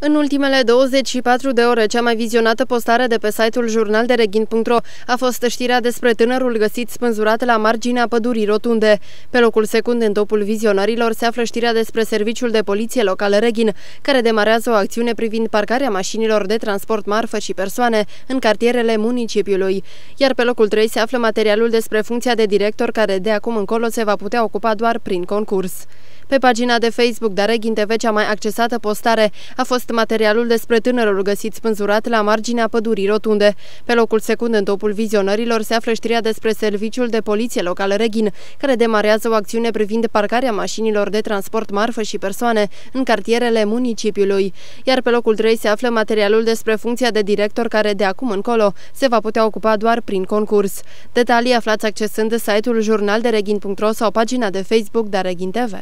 În ultimele 24 de ore, cea mai vizionată postare de pe site-ul jurnaldereghin.ro a fost știrea despre tânărul găsit spânzurat la marginea pădurii rotunde. Pe locul secund în topul vizionărilor se află știrea despre serviciul de poliție local Reghin, care demarează o acțiune privind parcarea mașinilor de transport marfă și persoane în cartierele municipiului. Iar pe locul 3 se află materialul despre funcția de director care de acum încolo se va putea ocupa doar prin concurs. Pe pagina de Facebook Dareghin TV, cea mai accesată postare a fost materialul despre tânărul găsit spânzurat la marginea pădurii rotunde. Pe locul secund în topul vizionărilor se află știrea despre serviciul de poliție local Reghin, care demarează o acțiune privind parcarea mașinilor de transport marfă și persoane în cartierele municipiului. Iar pe locul 3 se află materialul despre funcția de director care de acum încolo se va putea ocupa doar prin concurs. Detalii aflați accesând site-ul jurnaldereghin.ro sau pagina de Facebook Dareghin TV.